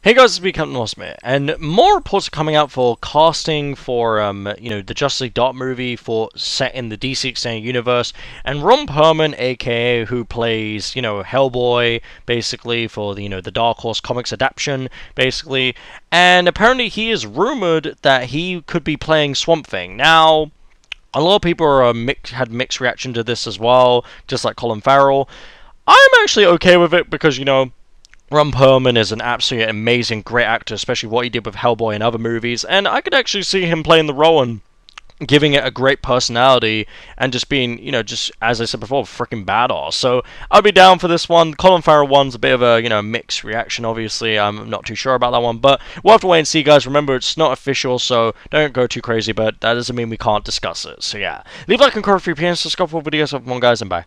Hey guys, it's me, Captain Awesome, and more reports are coming out for casting for, um, you know, the Justice League Dark movie for set in the DC Extended Universe, and Ron Perlman, aka who plays, you know, Hellboy, basically, for the, you know, the Dark Horse Comics adaptation, basically, and apparently he is rumored that he could be playing Swamp Thing. Now, a lot of people are, uh, mix, had mixed reaction to this as well, just like Colin Farrell. I'm actually okay with it because, you know, Ron Perlman is an absolutely amazing, great actor, especially what he did with Hellboy and other movies, and I could actually see him playing the role and giving it a great personality and just being, you know, just as I said before, freaking badass. So I'll be down for this one. Colin Farrell one's a bit of a, you know, mixed reaction, obviously. I'm not too sure about that one, but we'll have to wait and see, guys. Remember, it's not official, so don't go too crazy, but that doesn't mean we can't discuss it. So yeah, leave a like and comment for your opinions, subscribe for more videos of one, guys, and bye.